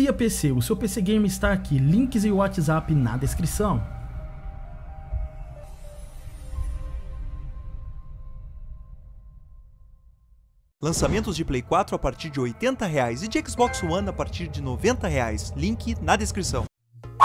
CIA PC, o seu PC Game está aqui, links e WhatsApp na descrição. Lançamentos de Play 4 a partir de 80 reais e de Xbox One a partir de 90 reais. Link na descrição.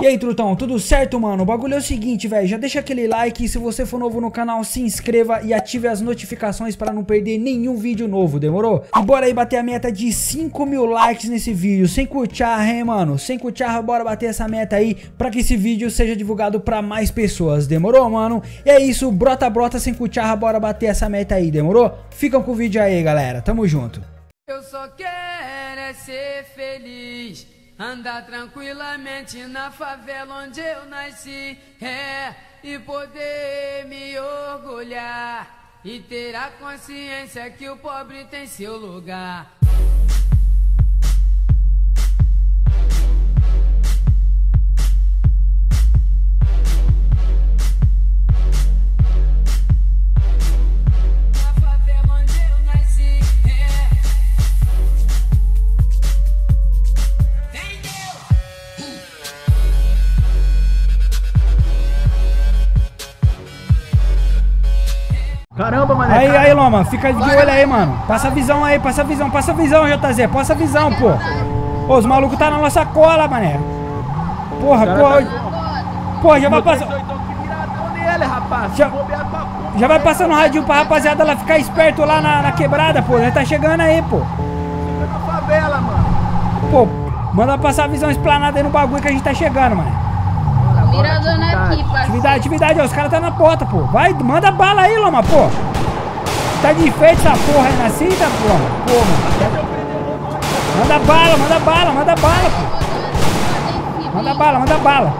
E aí, Trutão, tudo certo, mano? O bagulho é o seguinte, velho, já deixa aquele like, se você for novo no canal, se inscreva e ative as notificações para não perder nenhum vídeo novo, demorou? E bora aí bater a meta de 5 mil likes nesse vídeo, sem cucharra, hein, mano? Sem cucharra, bora bater essa meta aí para que esse vídeo seja divulgado para mais pessoas, demorou, mano? E é isso, brota, brota, sem cucharra, bora bater essa meta aí, demorou? Ficam com o vídeo aí, galera, tamo junto. Eu só quero é ser feliz. Andar tranquilamente na favela onde eu nasci, é, e poder me orgulhar e ter a consciência que o pobre tem seu lugar. Loma, fica de olho aí, mano. Passa a visão aí, passa a visão, passa a visão, JZ. Passa a visão, pô. Ô, os malucos tá na nossa cola, mané. Porra, porra. Tá porra, já vai passar. Já, já vai passando rádio pra rapaziada lá ficar esperto lá na, na quebrada, pô. Já tá chegando aí, pô. Chegando na favela, mano. Pô, manda passar a visão esplanada aí no bagulho que a gente tá chegando, mano. Miradona aqui, parceiro. Atividade, atividade, ó, os caras tá na porta, pô. Vai, manda bala aí, Loma, pô. Tá de enfeite essa porra aí na cinta, pô. Pô, mano. Manda bala, manda bala, manda bala, pô. Manda bala, manda bala.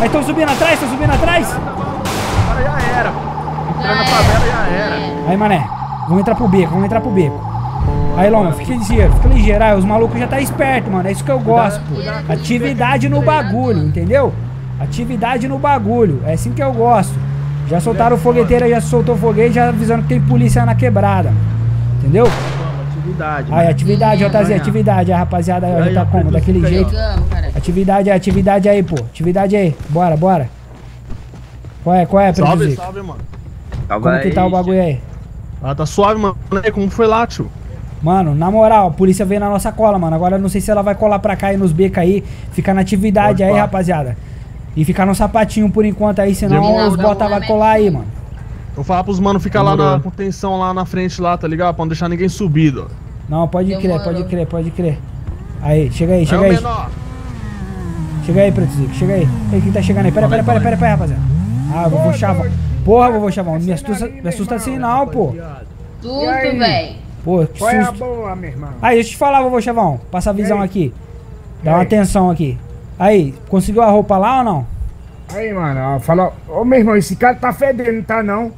Aí estão subindo atrás, estão subindo atrás? Agora já era. Entrando na favela já era. Aí, mané. Vamos entrar pro beco, vamos entrar pro beco. Aí, Loma, fica ligeiro, fica ligeiro. Aí, os malucos já tá esperto, mano. É isso que eu gosto, pô. Atividade no bagulho, entendeu? Atividade no bagulho. É assim que eu gosto. Já soltaram fogueteira, já soltou foguete, já avisando que tem polícia na quebrada. Entendeu? Atividade. Aí, atividade, JZ, atividade. A rapaziada aí, já tá como? Daquele jeito. Atividade, atividade aí, pô. Atividade aí. Bora, bora. Qual é, qual é, Salve, salve, mano. Como que tá o bagulho aí? Ah, tá suave, mano. Como foi lá, tio? Mano, na moral, a polícia veio na nossa cola, mano. Agora eu não sei se ela vai colar pra cá e nos becos aí. Ficar na atividade Pode aí, rapaziada. E ficar no sapatinho por enquanto aí, senão Demorou. os bota vai colar aí, mano. Eu vou falar pros mano ficar lá na contenção lá na frente lá, tá ligado? Pra não deixar ninguém subido. Não, pode Demorou. crer, pode crer, pode crer. Aí, chega aí, chega aí. Menor. Chega aí, Pretizico, chega aí. Ei, quem tá chegando aí? Pera, pera, pera, pera, pera, rapaziada. Ah, vovô Chavão. Porra, vovô Chavão, me assusta, me assusta assim não, pô. Tudo, velho. Pô, que susto. é a boa, meu irmão? Aí, deixa eu te falar, vovô Chavão. Passa a visão aqui. Dá uma atenção aqui. Aí, conseguiu a roupa lá ou não? Aí, mano, falou, ô meu irmão, esse cara tá fedendo, tá não?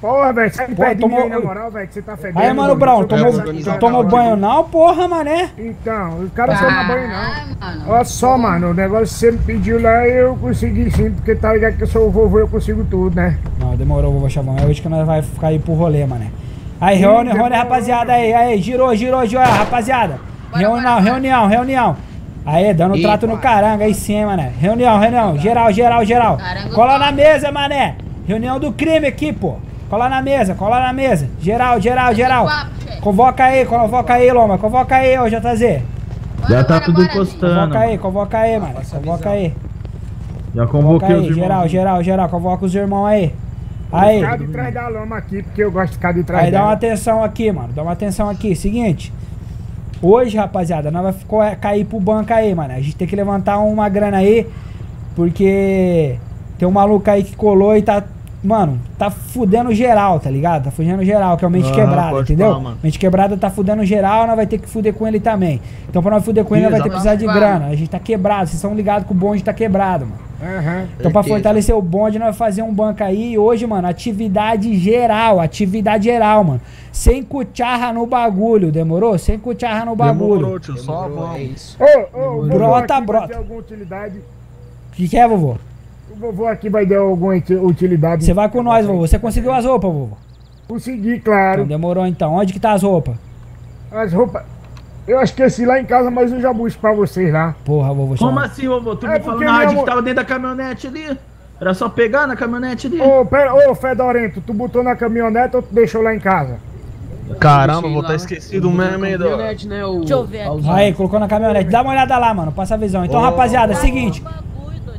Porra, velho, sai de perto tomou... de mim, na moral, velho, que você tá fedendo. Aí, mano, Brown, tomou, tomou banho não, porra, mané? Então, o cara ah, toma banho não. Olha só, mano, o negócio que você me pediu lá, eu consegui sim, porque tá ligado que eu sou o vovô, eu consigo tudo, né? Não, demorou, vovô Chavão, é hoje que nós vai ficar aí pro rolê, mané. Aí, reúne, reúne, rapaziada, aí, aí, girou, girou, girou, rapaziada. Reunião, reunião, reunião. Aí, dando Eita. trato no caranga aí sim, mané. Reunião, reunião. Geral, geral, geral. Cola na mesa, mané. Reunião do crime aqui, pô. Cola na mesa, cola na mesa. Geral, geral, geral. Convoca aí, convoca aí, Loma. Convoca aí, ô JZ. Já tá tudo encostando. Convoca aí, convoca aí, mano. Convoca aí. Já convoquei os irmãos. Geral, geral, geral. Convoca os irmãos aí. Aí. Vou ficar de trás da loma aqui, porque eu gosto de ficar de trás Aí dá uma atenção aqui, mano. Dá uma atenção aqui. Seguinte. Hoje, rapaziada, nós vai ficar, cair pro banco aí, mano. A gente tem que levantar uma grana aí, porque tem um maluco aí que colou e tá, mano, tá fudendo geral, tá ligado? Tá fudendo geral, que é o mente ah, quebrada, entendeu? Falar, mente quebrada tá fudendo geral, nós vai ter que fuder com ele também. Então pra nós fuder com ele, nós vai ter que precisar de grana. A gente tá quebrado, vocês estão ligados que o bonde tá quebrado, mano. Uhum. Então, pra fortalecer o bonde, nós vamos fazer um banco aí. E hoje, mano, atividade geral, atividade geral, mano. Sem cucharra no bagulho, demorou? Sem cucharra no bagulho. Demorou, tio, só vamos. É isso. Ô, ô, brota, brota. alguma utilidade? O que, que é, vovô? O vovô aqui vai dar alguma utilidade. Você vai com nós, vovô. Você conseguiu as roupas, vovô? Consegui, claro. Então, demorou então. Onde que tá as roupas? As roupas. Eu esqueci lá em casa, mas eu já busco pra vocês lá. Porra, vovô Como assim, vovô? Tu É me falou na rádio que tava dentro da caminhonete ali? Era só pegar na caminhonete ali? Ô, pera, ô, Fedorento, tu botou na caminhonete ou tu deixou lá em casa? Caramba, vou estar esquecido mesmo, hein, Dó. Deixa eu ver aqui. Aí, colocou na caminhonete. Dá uma olhada lá, mano. Passa a visão. Então, rapaziada, é o seguinte.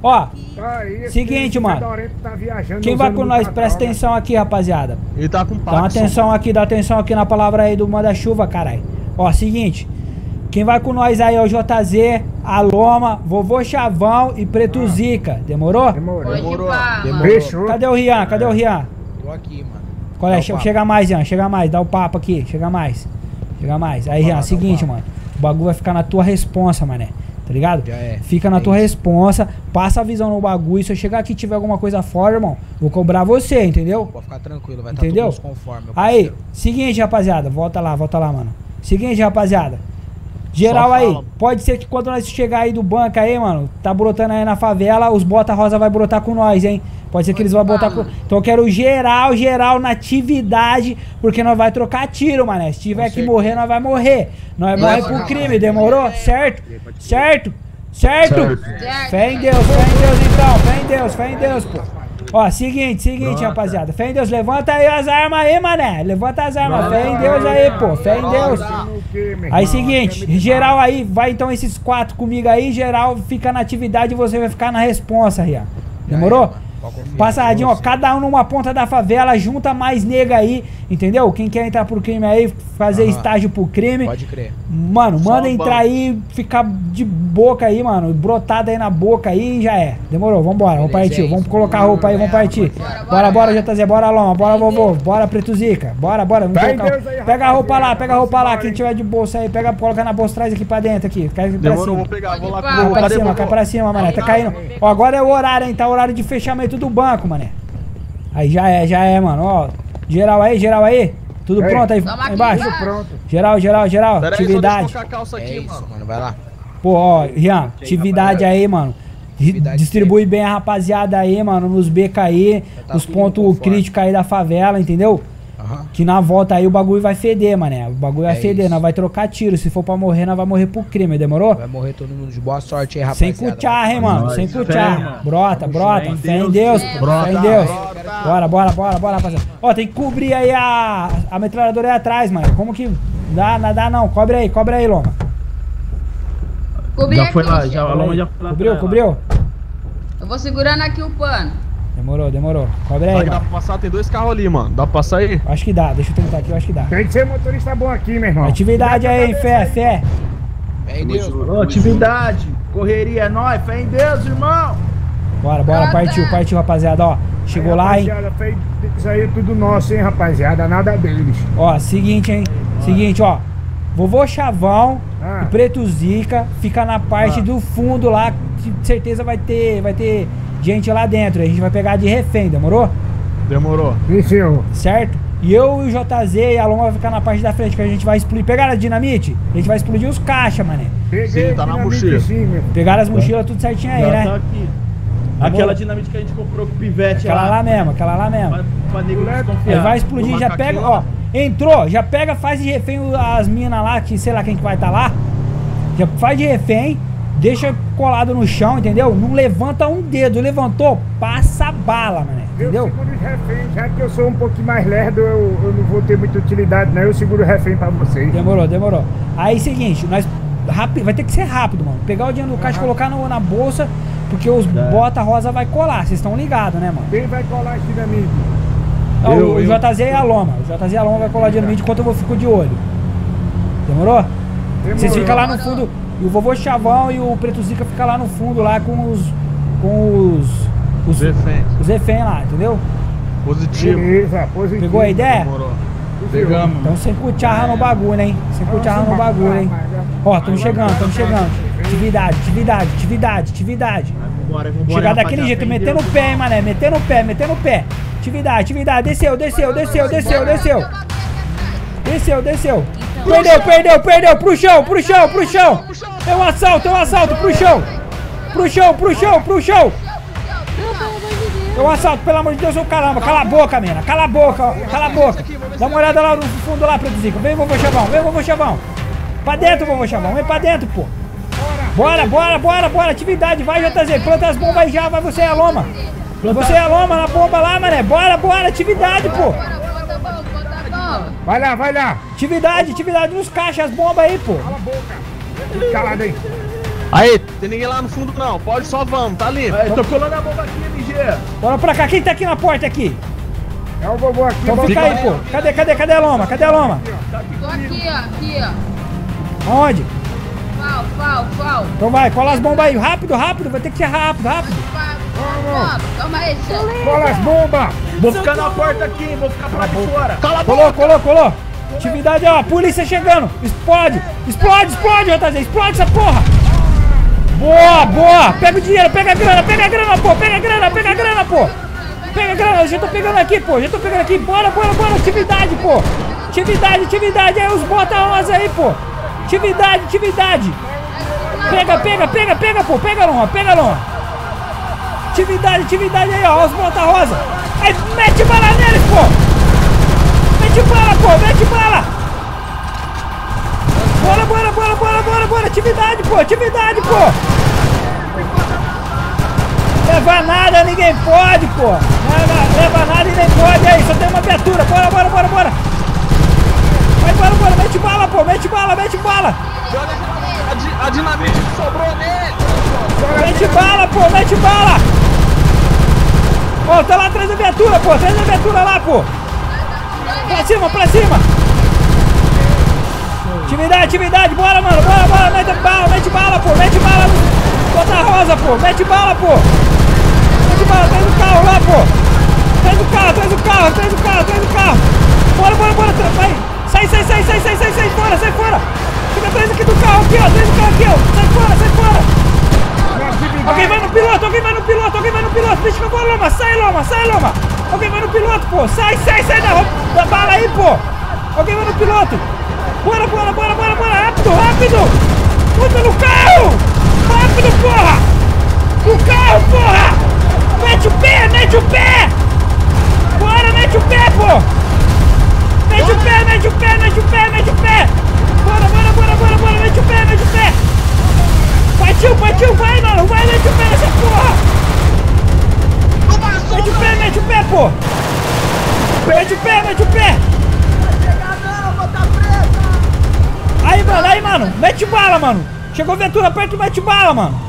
Ó, Aí, esse Seguinte, mano. Fedorento tá viajando quem vai com nós, presta atenção aqui, rapaziada. Ele tá com Dá uma Paxson. atenção aqui, dá atenção aqui na palavra aí do manda-chuva, caralho. Ó, seguinte. Quem vai com nós aí é o JZ, a Loma, Vovô Chavão e Preto Zica. Demorou? Demorou. Mano. Fechou. Cadê o Rian? Cadê o Rian? Tô aqui, mano. Qual é? Dá o Che- papo. Chega mais, Rian. Chega mais. Dá o papo aqui. Chega mais. Chega mais. Aí, Rian, seguinte, mano. O bagulho vai ficar na tua responsa, mané. Tá ligado? Já é. Fica na É tua isso. responsa. Passa a visão no bagulho. Se eu chegar aqui e tiver alguma coisa fora, irmão, vou cobrar você, entendeu? Pode ficar tranquilo, vai estar Entendeu? tudo nos conforme. Aí, parceiro. seguinte, rapaziada. Volta lá, volta lá, mano. Seguinte, rapaziada. Geral aí, pode ser que quando nós chegar aí do banco aí, mano, tá brotando aí na favela, os bota rosa vai brotar com nós, hein? Pode ser que eles vão botar com. Então eu quero geral, geral na atividade, porque nós vai trocar tiro, mané. Se tiver que morrer, nós vai morrer. Nós morre por crime, demorou? Certo? Certo? Certo? Certo. Fé em Deus, fé em Deus então, fé em Deus, fé em Deus, pô. Ó, seguinte, seguinte, rapaziada. Fé em Deus, levanta aí as armas aí, mané. Levanta as armas. Fé em Deus aí, pô. Fé em Deus. Aí seguinte, geral aí, vai então esses quatro comigo aí, geral fica na atividade e você vai ficar na responsa, Rian. Demorou? Passadinho, ó, cada um numa ponta da favela, junta mais nega aí, entendeu? Quem quer entrar pro crime aí, fazer Aham. estágio pro crime. Pode crer. Mano, Só manda entrar aí, ficar de boca aí, mano. Brotada aí na boca aí e já é. Demorou, vambora, vamos partir. é Vamos colocar a roupa aí, vamos partir. Bora, bora, JZ, bora Loma, bora vovô, bora Preto Zica. Bora, bora, vamos colocar. Pega a roupa lá, pega a roupa lá, quem tiver de bolsa aí, pega, coloca na bolsa, traz aqui pra dentro aqui. Cai pra Demorou, cima. vou pegar, vou lá Cai pra cima, cai pra cima, mané. Tá caindo. Ó, agora é o horário, hein? Tá o horário de fechamento do banco, mané. Aí já é, já é, mano. Ó, geral aí, geral aí. Tudo Ei. pronto aí, aí embaixo? já. Pronto. Geral, geral, geral. Pera aí, só deixa eu Atividade. colocar a calça É aqui, isso, mano. mano. Vai lá. Pô, ó, Rian, atividade aí, mano. Atividade Distribui bem a rapaziada aí, mano, nos BK aí, tá os tudo pontos críticos aí da favela, entendeu? Aham. Que na volta aí o bagulho vai feder, mané. O bagulho vai É feder, isso. nós vai trocar tiro. Se for pra morrer, nós vai morrer por crime, demorou? Vai morrer todo mundo de boa sorte aí, Sem rapaziada. cuchar, hein, mano. Sem fé, cuchar. mano. Brota, brota. em Fé em Deus. Deus, É, pô. brota, Fé em Deus. Bora, bora, bora, bora, rapaziada. Ó, tem que cobrir aí a, a metralhadora aí atrás, mano. Como que. Dá, não dá não. Cobre aí, cobre aí, Loma. Cobri Já aqui, foi lá, já, a Loma já foi lá. Cobriu, cobriu? Eu vou segurando aqui o pano. Demorou, demorou. Cobre aí, dá mano. pra passar? Tem dois carros ali, mano. Dá pra passar aí? Acho que dá, deixa eu tentar aqui, eu acho que dá. Tem que ser motorista bom aqui, meu irmão. Atividade aí, fé, fé. Fé em Deus. Ô, atividade, correria, é nóis, fé em Deus, irmão. Bora, bora, partiu, partiu, rapaziada, ó. Chegou lá, hein? Fez- Isso aí é tudo nosso, hein, rapaziada. Nada deles. Ó, seguinte, hein? Seguinte, ó. Vovô Chavão Ah. e Preto Zica fica na parte do fundo lá, que de certeza vai ter, vai ter gente lá dentro. A gente vai pegar de refém, demorou? Demorou. Sim, senhor. Certo? E eu e o JZ e a Loma vai ficar na parte da frente, que a gente vai explodir. Pegaram a dinamite? A gente vai explodir os caixas, mané. Peguei Sim, tá na mochila. Sim. Pegaram as mochilas tudo certinho aí, Já tá né? aqui. Aquela dinamite que a gente comprou com o pivete Aquela lá mesmo, aquela lá mesmo. Pra, pra nego. Aí desconfiar. vai explodir, já pega, lá. ó. Entrou, já pega, faz de refém as minas lá, que sei lá quem que vai estar lá. Já faz de refém, deixa colado no chão, entendeu? Não levanta um dedo, levantou, passa a bala, mané. Eu Entendeu? seguro os reféns, já que eu sou um pouquinho mais lerdo, eu, eu não vou ter muita utilidade, não. Eu seguro o refém pra vocês. Demorou, demorou. Aí seguinte, nós rápido, vai ter que ser rápido, mano. Pegar o dinheiro do caixa e colocar no- na bolsa, porque os bota rosa vai colar. Vocês estão ligados, né, mano? Quem vai colar esse dinamite? Ó, Eu, o eu. JZ e a Loma. O JZ e a Loma vai colar dinamite enquanto eu vou ficar de olho. Demorou? Vocês Demorou. ficam lá no fundo. E o vovô Chavão e o Preto Zica ficam lá no fundo lá com os. com os. os, Refém. os refém lá, entendeu? Positivo. Beleza, positivo. Pegou a ideia? Demorou. Pegamos. Então sem cucharra no bagulho, hein? Sem cucharra no bagulho, hein? Ó, tamo chegando, tamo chegando. Atividade, atividade, atividade, atividade. Vambora, vambora. Chegar daquele jeito, metendo o pé, hein, mané? Metendo o pé, metendo o pé. Atividade, atividade. Desceu, desceu, desceu, desceu, desceu. Desceu, desceu. Perdeu, perdeu, perdeu. Pro chão, pro chão, pro chão. É um assalto, é um assalto, pro chão. Pro chão, pro chão, pro chão. É um assalto, pelo amor de Deus, ô caramba. Cala a boca, mina. Cala a boca, ó. Cala a boca. Dá uma olhada lá no fundo lá, Preto Zico. Vem, vovô Chavão, vem, vovô Chavão. Pra dentro, vovô Chavão. Vem pra dentro, pô. Bora, bora, bora, bora. Atividade. Vai, JZ. Planta as bombas aí já. Vai você e a Loma. Você e a Loma na bomba lá, mané. Bora, bora. Atividade, pô. Vai lá, vai lá. Atividade, atividade nos caixas, as bombas aí, pô. Cala a boca. Fica calado aí. Aí, tem ninguém lá no fundo não. Pode só vamos, tá ali. Aí, tô colando a bomba aqui, MG. Bora pra cá. Quem tá aqui na porta aqui? É o vovô aqui. Então fica aí, pô. Cadê, cadê, cadê a Loma? Cadê a Loma? Tô aqui, ó, aqui, ó. Aonde? Fal, fal, fal. Então vai, cola as bombas aí. Rápido, rápido. Vai ter que ser rápido, rápido. Vamos. Calma aí, chefe. Cola as bombas. Vou ficar na porta aqui? Vou ficar pra de fora. Cala a Colou, colou, colou. Atividade, ó. Polícia chegando. Explode. Explode, explode, JZ. Explode essa porra. Boa, boa. Pega o dinheiro, pega a grana, pega a grana, pô. Pega a grana, pega a grana, pô. Pega a grana, eu já tô pegando aqui, pô. Já tô pegando aqui. Bora, bora, bora. Atividade, pô. Atividade, atividade. Aí os bota rosa aí, pô. Atividade, atividade. Pega, pega, pega, pega, pô. Pega, Loma, pega, Loma. Atividade, atividade aí, ó. Os bota rosa. Aí, mete bala neles, pô. Mete bala, pô. Mete bala. Bora, bora, bora, bora, bora, bora. Atividade, pô. Atividade, pô. Leva nada, ninguém pode, pô. Leva, leva nada e nem pode aí. Só tem uma viatura. Bora, bora, bora, bora. Vai, bora, bora. Mete bala, pô. Mete bala, mete bala. A, di- a dinamite que sobrou nele. Mete bala, pô. Mete bala. Ó, tá lá atrás da viatura, pô. Atrás da viatura lá, pô. Pra cima, pra cima. Atividade, atividade. Bora, mano. Bora, bora. Mete bala, mete bala, pô. Mete bala. Bota a rosa, pô. Mete bala, pô. Mete bala. Traz o carro lá, pô. Traz o carro, traz o carro, traz o carro, traz o carro. Bora, bora, bora. Vai. Sai, sai, sai, sai, sai, sai, sai fora, sai fora. Fica atrás aqui do carro, aqui, ó. Atrás do carro aqui, ó. Sai fora, sai fora. Alguém vai no piloto, alguém vai no piloto, alguém vai no piloto. Que eu vou, Loma. Sai, Loma, sai, Loma. Alguém vai no piloto, pô. Sai, sai, sai da, da bala aí, pô. Alguém vai no piloto. Bora, bora, bora, bora, bora. Rápido, rápido. Muda no carro. Rápido, porra. O carro, porra. Mete o pé, mete o pé. Bora, mete o pé, pô. Mete o pé, mete o pé, mete o pé, mete o pé. Bora, bora, bora, bora, bora. Mete o pé, mete o pé. Partiu, partiu, vai, mano, vai, mete o pé nessa porra! Mete o pé, mete o pé, pô! Mete o pé, mete o pé! Aí, mano, aí, mano, mete bala, mano! Chegou viatura perto, mete bala, mano!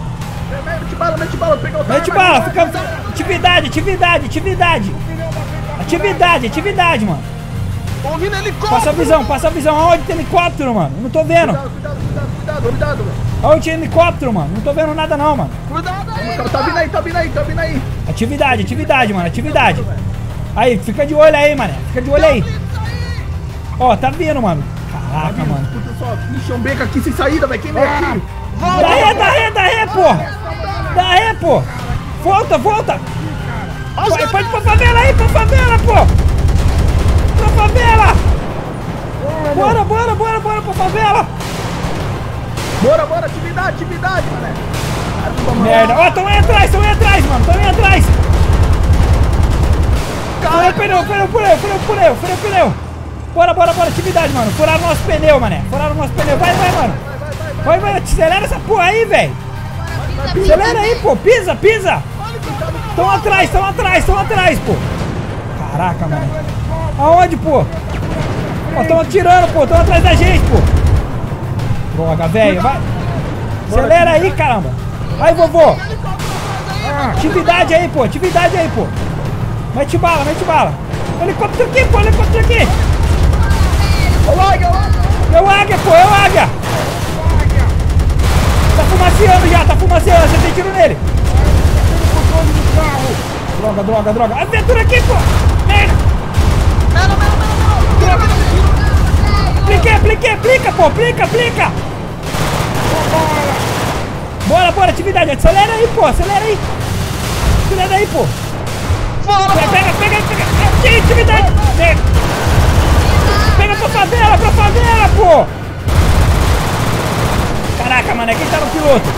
Mete bala, mete bala. Pegar o Mete bala, fica. Atividade, atividade, atividade! Atividade, atividade, mano! Tô ouvindo helicóptero. Passa a visão, passa a visão. Aonde tem helicóptero, mano? Não tô vendo. Cuidado, cuidado, cuidado, cuidado, cuidado, mano. Aonde tem helicóptero, mano? Não tô vendo nada, não, mano. Cuidado aí. Cara, tá vindo aí, tá vindo aí, tá vindo aí. Atividade, atividade, mano, atividade. Aí, fica de olho aí, mano. Fica de olho aí. Ó, tá vindo, mano. Caraca, mano. Puta só, ixi, é um beco aqui sem saída, velho. Quem vem aqui? Dá ré, dá ré, dá ré, pô. Dá ré, pô. Volta, volta. Vai, pode pra favela aí, pra favela, pô. Favela. Bora, bora, bora, bora pra favela. Bora, bora, atividade, atividade, mané. Merda. Ó, tão aí atrás, tão aí atrás, mano. Tão aí atrás. Furei o pneu, furei o pneu, furei o pneu, furei o pneu. Bora, bora, bora, atividade, mano. Furaram nosso pneu, mané. Furaram nosso pneu. Vai, vai, mano. Vai, vai, acelera essa porra aí, velho. Acelera aí, pô. Pisa, pisa. Tão atrás, tão atrás, tão atrás, pô. Caraca, mano. Aonde, pô? Ó, tão atirando, pô. Tão atrás da gente, pô. Droga, velho. Vai. Acelera aí, caramba. Vai, vovô. Atividade aí, pô. Atividade aí, pô. Mete bala, mete bala. Helicóptero aqui, pô. Helicóptero aqui. Ô, águia. É o águia, pô. É o águia. Tá fumaceando já, tá fumaceando. Você tem tiro nele. Droga, droga, droga. A viatura aqui, pô. Merda. Apliquei, apliquei, aplica, pô. Aplica, aplica. Bora, bora, atividade. Acelera aí, pô. Acelera aí. Acelera aí, pô. Pega, pega, pega, pega. Aqui, atividade. Pega. Pega pra favela, pra favela, pô. Caraca, mano, quem tá no piloto?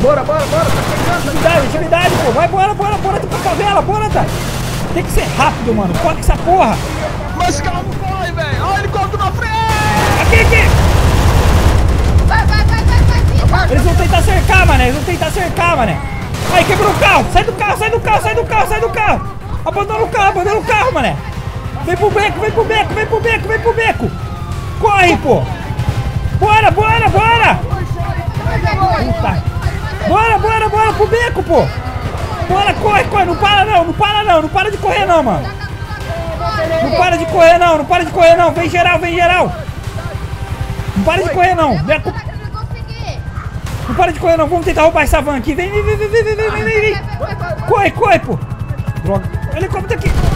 Bora, bora, bora, tá chegando. Atividade, atividade, pô. Vai, bora, bora, bora pra favela, bora, tá. Tem que ser rápido, mano. Foca essa porra. Mas esse carro não corre, velho. Olha o helicóptero na frente. Aqui, aqui. Eles vão tentar cercar, mané. Eles vão tentar cercar, mané. Aí, quebrou o carro. Sai do carro, sai do carro, sai do carro, sai do carro. Abandona o carro, abandona o carro, mané. Vem pro beco, vem pro beco, vem pro beco, vem pro beco. Corre, pô. Bora, bora, bora. Puta. Bora, bora, bora pro beco, pô. Bora, corre, corre. Não para não, não para não. Não para de correr não, mano. Não para de correr não, não para de correr não. Vem geral, vem geral. Não para de correr não. Não para de correr não. Vamos tentar roubar essa van aqui. Vem, vem, vem, vem, vem, vem, vem, vem. Corre, corre, pô. Droga. Helicóptero aqui.